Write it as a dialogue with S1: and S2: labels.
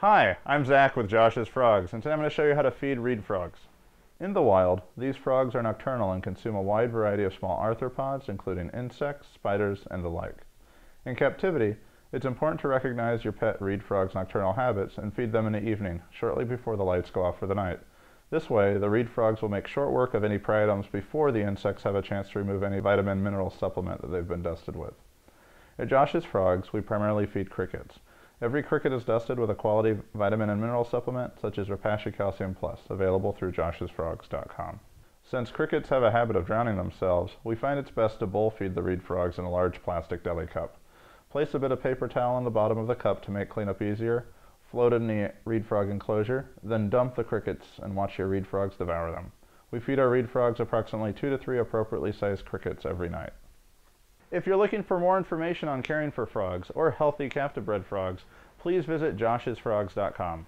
S1: Hi, I'm Zach with Josh's Frogs, and today I'm going to show you how to feed reed frogs. In the wild, these frogs are nocturnal and consume a wide variety of small arthropods, including insects, spiders, and the like. In captivity, it's important to recognize your pet reed frog's nocturnal habits and feed them in the evening, shortly before the lights go off for the night. This way, the reed frogs will make short work of any prey items before the insects have a chance to remove any vitamin mineral supplement that they've been dusted with. At Josh's Frogs, we primarily feed crickets. Every cricket is dusted with a quality vitamin and mineral supplement, such as Repashy Calcium Plus, available through joshsfrogs.com. Since crickets have a habit of drowning themselves, we find it's best to bowl feed the reed frogs in a large plastic deli cup. Place a bit of paper towel on the bottom of the cup to make cleanup easier, float in the reed frog enclosure, then dump the crickets and watch your reed frogs devour them. We feed our reed frogs approximately two to three appropriately sized crickets every night. If you're looking for more information on caring for frogs or healthy captive bred frogs, please visit joshsfrogs.com.